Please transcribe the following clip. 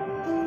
Mm-hmm.